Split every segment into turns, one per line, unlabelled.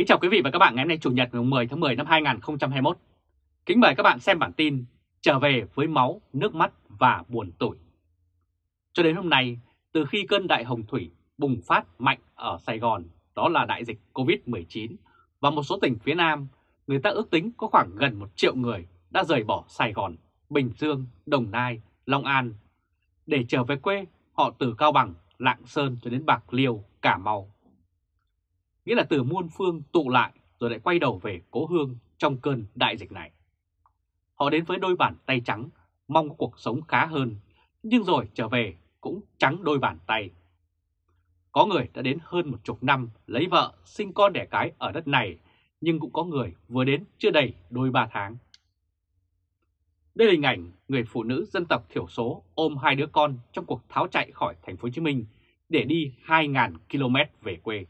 Kính chào quý vị và các bạn ngày hôm nay Chủ nhật ngày 10 tháng 10 năm 2021. Kính mời các bạn xem bản tin Trở về với máu, nước mắt và buồn tủi. Cho đến hôm nay, từ khi cơn đại hồng thủy bùng phát mạnh ở Sài Gòn, đó là đại dịch Covid-19, và một số tỉnh phía Nam, người ta ước tính có khoảng gần 1 triệu người đã rời bỏ Sài Gòn, Bình Dương, Đồng Nai, Long An. Để trở về quê, họ từ Cao Bằng, Lạng Sơn cho đến Bạc Liêu, Cà Mau. Nghĩa là từ muôn phương tụ lại rồi lại quay đầu về cố hương trong cơn đại dịch này. Họ đến với đôi bàn tay trắng, mong có cuộc sống khá hơn, nhưng rồi trở về cũng trắng đôi bàn tay. Có người đã đến hơn một chục năm lấy vợ, sinh con đẻ cái ở đất này, nhưng cũng có người vừa đến chưa đầy đôi ba tháng. Đây là hình ảnh người phụ nữ dân tộc thiểu số ôm hai đứa con trong cuộc tháo chạy khỏi thành phố Hồ Chí Minh để đi 2.000 km về quê.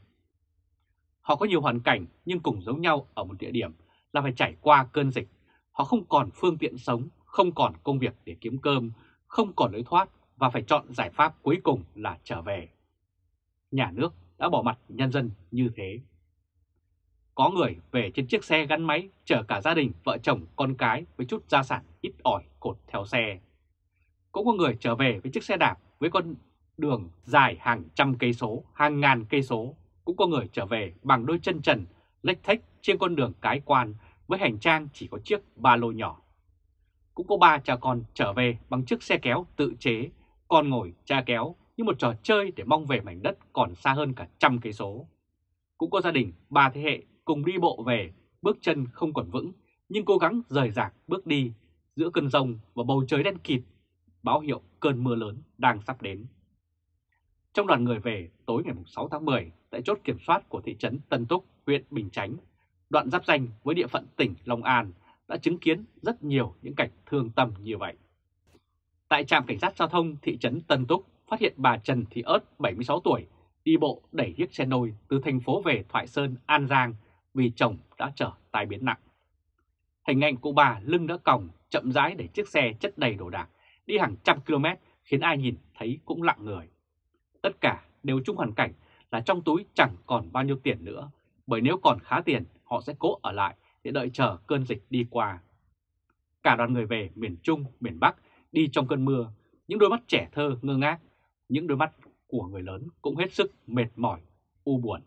Họ có nhiều hoàn cảnh nhưng cùng giống nhau ở một địa điểm là phải trải qua cơn dịch. Họ không còn phương tiện sống, không còn công việc để kiếm cơm, không còn lối thoát và phải chọn giải pháp cuối cùng là trở về. Nhà nước đã bỏ mặt nhân dân như thế. Có người về trên chiếc xe gắn máy chở cả gia đình, vợ chồng, con cái với chút gia sản ít ỏi cột theo xe. Cũng có người trở về với chiếc xe đạp với con đường dài hàng trăm cây số, hàng ngàn cây số. Cũng có người trở về bằng đôi chân trần, lách thách trên con đường cái quan với hành trang chỉ có chiếc ba lô nhỏ. Cũng có ba cha con trở về bằng chiếc xe kéo tự chế, con ngồi cha kéo như một trò chơi để mong về mảnh đất còn xa hơn cả trăm cây số. Cũng có gia đình ba thế hệ cùng đi bộ về, bước chân không còn vững, nhưng cố gắng rời rạc bước đi giữa cơn rông và bầu trời đen kịt, báo hiệu cơn mưa lớn đang sắp đến. Trong đoàn người về tối ngày 6 tháng 10 tại chốt kiểm soát của thị trấn Tân Túc, huyện Bình Chánh, đoạn giáp danh với địa phận tỉnh Long An đã chứng kiến rất nhiều những cảnh thương tâm như vậy. Tại trạm cảnh sát giao thông thị trấn Tân Túc phát hiện bà Trần Thị Ớt, 76 tuổi, đi bộ đẩy chiếc xe nôi từ thành phố về Thoại Sơn, An Giang vì chồng đã trở tai biến nặng. Hình ảnh của bà lưng đã còng, chậm rãi để chiếc xe chất đầy đồ đạc, đi hàng trăm km khiến ai nhìn thấy cũng lặng người. Tất cả đều chung hoàn cảnh là trong túi chẳng còn bao nhiêu tiền nữa, bởi nếu còn khá tiền họ sẽ cố ở lại để đợi chờ cơn dịch đi qua. Cả đoàn người về miền Trung, miền Bắc đi trong cơn mưa, những đôi mắt trẻ thơ ngơ ngác, những đôi mắt của người lớn cũng hết sức mệt mỏi, u buồn.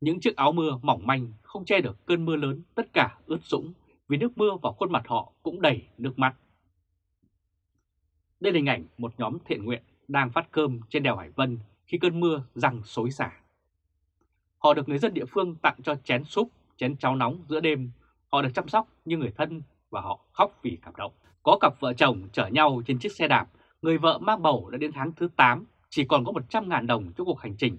Những chiếc áo mưa mỏng manh không che được cơn mưa lớn, tất cả ướt sũng vì nước mưa vào khuôn mặt họ cũng đầy nước mắt. Đây là hình ảnh một nhóm thiện nguyện đang phát cơm trên đèo Hải Vân khi cơn mưa răng xối xả. Họ được người dân địa phương tặng cho chén súp, chén cháo nóng giữa đêm. Họ được chăm sóc như người thân và họ khóc vì cảm động. Có cặp vợ chồng chở nhau trên chiếc xe đạp, người vợ mang bầu đã đến tháng thứ 8, chỉ còn có 100.000 đồng cho cuộc hành trình.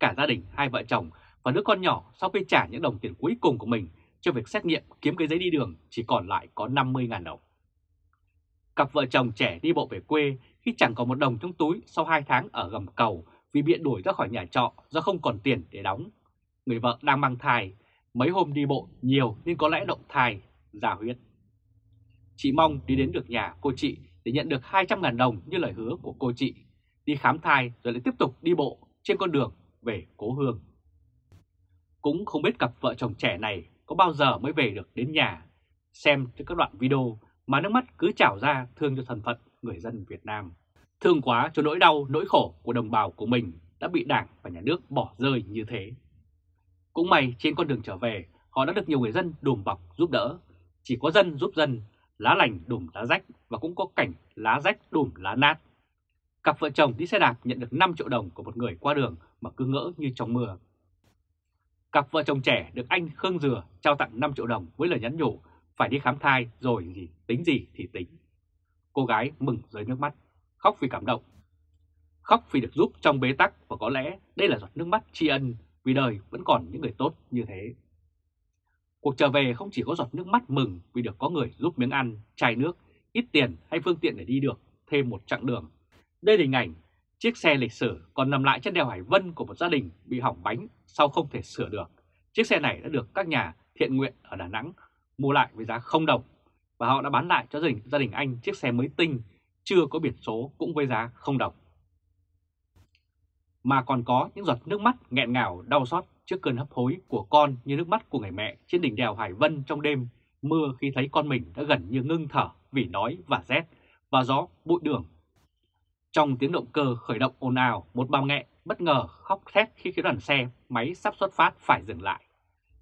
Cả gia đình, hai vợ chồng và đứa con nhỏ sau khi trả những đồng tiền cuối cùng của mình cho việc xét nghiệm kiếm cái giấy đi đường chỉ còn lại có 50.000 đồng. Cặp vợ chồng trẻ đi bộ về quê khi chẳng có một đồng trong túi sau 2 tháng ở gầm cầu vì bị đuổi ra khỏi nhà trọ do không còn tiền để đóng. Người vợ đang mang thai, mấy hôm đi bộ nhiều nên có lẽ động thai, ra huyết. Chị mong đi đến được nhà cô chị để nhận được 200.000 đồng như lời hứa của cô chị, đi khám thai rồi lại tiếp tục đi bộ trên con đường về cố hương. Cũng không biết cặp vợ chồng trẻ này có bao giờ mới về được đến nhà, xem từ các đoạn video mà nước mắt cứ trào ra thương cho thần phận người dân Việt Nam. Thương quá cho nỗi đau, nỗi khổ của đồng bào của mình đã bị đảng và nhà nước bỏ rơi như thế. Cũng may trên con đường trở về, họ đã được nhiều người dân đùm bọc giúp đỡ. Chỉ có dân giúp dân, lá lành đùm lá rách và cũng có cảnh lá rách đùm lá nát. Cặp vợ chồng đi xe đạp nhận được 5 triệu đồng của một người qua đường mà cứ ngỡ như trong mưa. Cặp vợ chồng trẻ được anh Khương Dừa trao tặng 5 triệu đồng với lời nhắn nhủ phải đi khám thai rồi gì tính gì thì tính. Cô gái mừng rơi nước mắt, khóc vì cảm động. Khóc vì được giúp trong bế tắc và có lẽ đây là giọt nước mắt tri ân vì đời vẫn còn những người tốt như thế. Cuộc trở về không chỉ có giọt nước mắt mừng vì được có người giúp miếng ăn, chai nước, ít tiền hay phương tiện để đi được thêm một chặng đường. Đây là hình ảnh chiếc xe lịch sử còn nằm lại trên đèo Hải Vân của một gia đình bị hỏng bánh sau không thể sửa được. Chiếc xe này đã được các nhà thiện nguyện ở Đà Nẵng mua lại với giá không đồng và họ đã bán lại cho gia đình, gia đình anh chiếc xe mới tinh chưa có biển số cũng với giá không đồng. Mà còn có những giọt nước mắt nghẹn ngào đau xót trước cơn hấp hối của con như nước mắt của người mẹ trên đỉnh đèo Hải Vân trong đêm mưa khi thấy con mình đã gần như ngưng thở vì đói và rét và gió bụi đường. Trong tiếng động cơ khởi động ồn ào, một bà mẹ bất ngờ khóc thét khi cái đoàn xe máy sắp xuất phát phải dừng lại.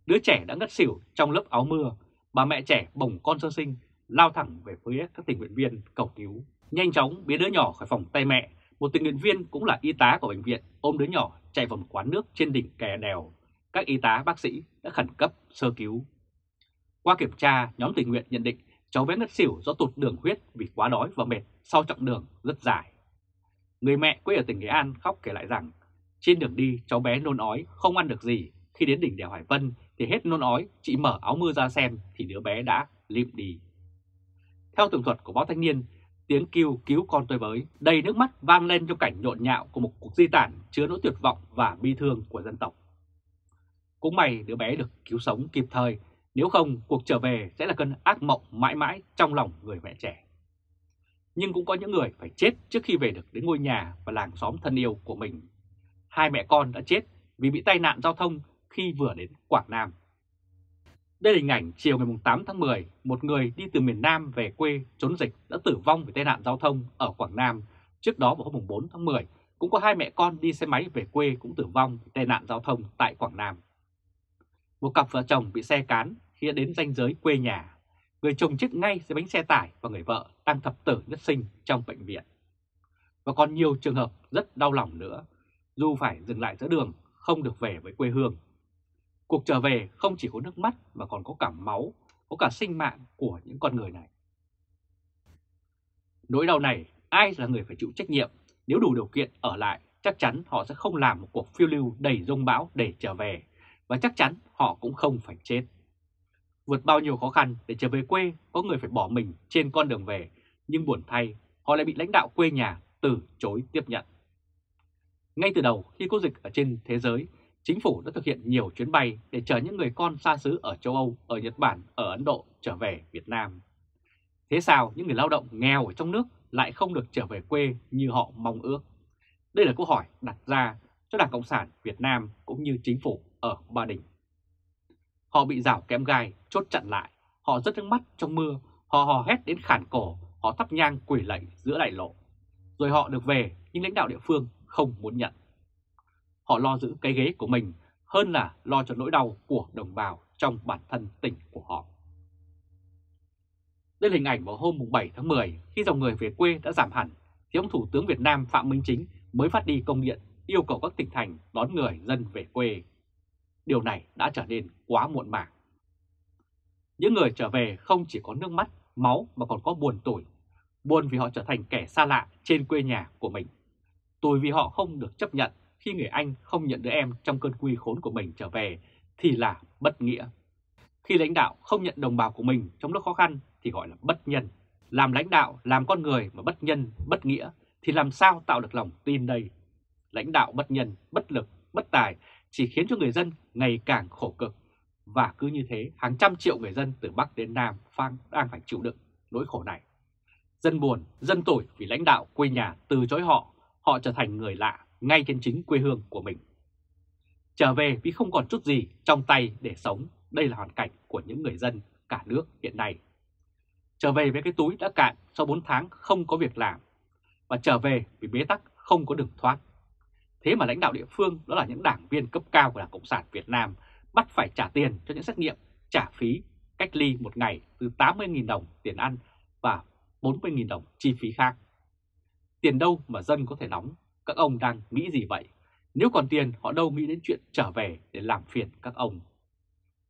Đứa trẻ đã ngất xỉu trong lớp áo mưa, bà mẹ trẻ bồng con sơ sinh lao thẳng về phía các tình nguyện viên cầu cứu. Nhanh chóng biến đứa nhỏ khỏi phòng tay mẹ, một tình nguyện viên cũng là y tá của bệnh viện ôm đứa nhỏ chạy vào một quán nước trên đỉnh kè đèo. Các y tá bác sĩ đã khẩn cấp sơ cứu. Qua kiểm tra, nhóm tình nguyện nhận định cháu bé ngất xỉu do tụt đường huyết vì quá đói và mệt sau chặng đường rất dài. Người mẹ quê ở tỉnh Nghệ An khóc kể lại rằng trên đường đi cháu bé nôn ói không ăn được gì. Khi đến đỉnh đèo Hải Vân thì hết nôn ói, chị mở áo mưa ra xem thì đứa bé đã lim đi. Theo tường thuật của báo Thanh niên, tiếng kêu cứu con tôi với, đầy nước mắt vang lên trong cảnh nhộn nhạo của một cuộc di tản chứa nỗi tuyệt vọng và bi thương của dân tộc. Cũng may đứa bé được cứu sống kịp thời, nếu không cuộc trở về sẽ là cơn ác mộng mãi mãi trong lòng người mẹ trẻ. Nhưng cũng có những người phải chết trước khi về được đến ngôi nhà và làng xóm thân yêu của mình. Hai mẹ con đã chết vì bị tai nạn giao thông khi vừa đến Quảng Nam. Đây là hình ảnh chiều ngày 8 tháng 10, một người đi từ miền Nam về quê trốn dịch đã tử vong vì tai nạn giao thông ở Quảng Nam. Trước đó vào hôm 4 tháng 10, cũng có hai mẹ con đi xe máy về quê cũng tử vong vì tai nạn giao thông tại Quảng Nam. Một cặp vợ chồng bị xe cán khi đến ranh giới quê nhà. Người chồng chết ngay dưới bánh xe tải và người vợ đang thập tử nhất sinh trong bệnh viện. Và còn nhiều trường hợp rất đau lòng nữa, dù phải dừng lại giữa đường, không được về với quê hương Cuộc trở về không chỉ có nước mắt mà còn có cả máu, có cả sinh mạng của những con người này. Nỗi đau này ai là người phải chịu trách nhiệm nếu đủ điều kiện ở lại chắc chắn họ sẽ không làm một cuộc phiêu lưu đầy rông bão để trở về và chắc chắn họ cũng không phải chết. Vượt bao nhiêu khó khăn để trở về quê có người phải bỏ mình trên con đường về nhưng buồn thay họ lại bị lãnh đạo quê nhà từ chối tiếp nhận. Ngay từ đầu khi có dịch ở trên thế giới chính phủ đã thực hiện nhiều chuyến bay để chở những người con xa xứ ở châu Âu, ở Nhật Bản, ở Ấn Độ trở về Việt Nam. Thế sao những người lao động nghèo ở trong nước lại không được trở về quê như họ mong ước? Đây là câu hỏi đặt ra cho Đảng Cộng sản Việt Nam cũng như chính phủ ở Ba Đình. Họ bị rào kém gai, chốt chặn lại, họ rớt nước mắt trong mưa, họ hò hét đến khản cổ, họ thắp nhang quỷ lạy giữa đại lộ. Rồi họ được về nhưng lãnh đạo địa phương không muốn nhận họ lo giữ cái ghế của mình hơn là lo cho nỗi đau của đồng bào trong bản thân tỉnh của họ. Đây là hình ảnh vào hôm 7 tháng 10 khi dòng người về quê đã giảm hẳn thì ông Thủ tướng Việt Nam Phạm Minh Chính mới phát đi công điện yêu cầu các tỉnh thành đón người dân về quê. Điều này đã trở nên quá muộn màng. Những người trở về không chỉ có nước mắt, máu mà còn có buồn tủi. Buồn vì họ trở thành kẻ xa lạ trên quê nhà của mình. Tủi vì họ không được chấp nhận khi người anh không nhận đứa em trong cơn quy khốn của mình trở về thì là bất nghĩa. Khi lãnh đạo không nhận đồng bào của mình trong lúc khó khăn thì gọi là bất nhân. Làm lãnh đạo, làm con người mà bất nhân, bất nghĩa thì làm sao tạo được lòng tin đây? Lãnh đạo bất nhân, bất lực, bất tài chỉ khiến cho người dân ngày càng khổ cực. Và cứ như thế, hàng trăm triệu người dân từ Bắc đến Nam phang đang phải chịu đựng nỗi khổ này. Dân buồn, dân tủi vì lãnh đạo quê nhà từ chối họ, họ trở thành người lạ, ngay trên chính quê hương của mình. Trở về vì không còn chút gì trong tay để sống, đây là hoàn cảnh của những người dân cả nước hiện nay. Trở về với cái túi đã cạn sau 4 tháng không có việc làm, và trở về vì bế tắc không có đường thoát. Thế mà lãnh đạo địa phương đó là những đảng viên cấp cao của Đảng Cộng sản Việt Nam bắt phải trả tiền cho những xét nghiệm, trả phí, cách ly một ngày từ 80.000 đồng tiền ăn và 40.000 đồng chi phí khác. Tiền đâu mà dân có thể đóng? Các ông đang nghĩ gì vậy? Nếu còn tiền họ đâu nghĩ đến chuyện trở về để làm phiền các ông.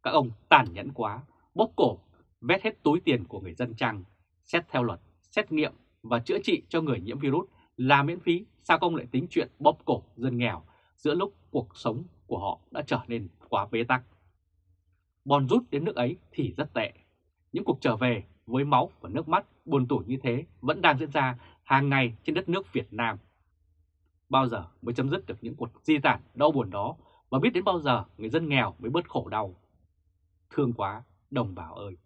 Các ông tàn nhẫn quá, bóp cổ, vét hết túi tiền của người dân chăng, xét theo luật, xét nghiệm và chữa trị cho người nhiễm virus là miễn phí, sao công lại tính chuyện bóp cổ dân nghèo giữa lúc cuộc sống của họ đã trở nên quá bế tắc. Bòn rút đến nước ấy thì rất tệ. Những cuộc trở về với máu và nước mắt buồn tủi như thế vẫn đang diễn ra hàng ngày trên đất nước Việt Nam bao giờ mới chấm dứt được những cuộc di tản đau buồn đó và biết đến bao giờ người dân nghèo mới bớt khổ đau. Thương quá, đồng bào ơi!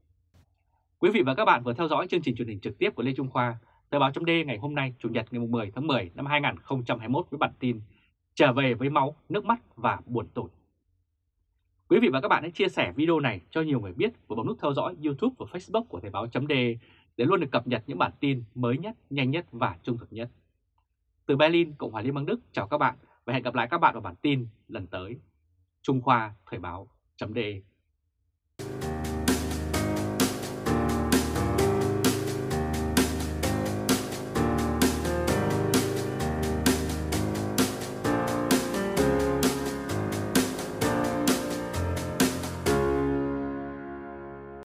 Quý vị và các bạn vừa theo dõi chương trình truyền hình trực tiếp của Lê Trung Khoa, Thời báo chấm ngày hôm nay, Chủ nhật ngày 10 tháng 10 năm 2021 với bản tin Trở về với máu, nước mắt và buồn tủi. Quý vị và các bạn hãy chia sẻ video này cho nhiều người biết và bấm nút theo dõi YouTube và Facebook của Thời báo chấm để luôn được cập nhật những bản tin mới nhất, nhanh nhất và trung thực nhất. Từ Berlin, Cộng hòa Liên bang Đức, chào các bạn và hẹn gặp lại các bạn vào bản tin lần tới. Trung Khoa Thời báo.de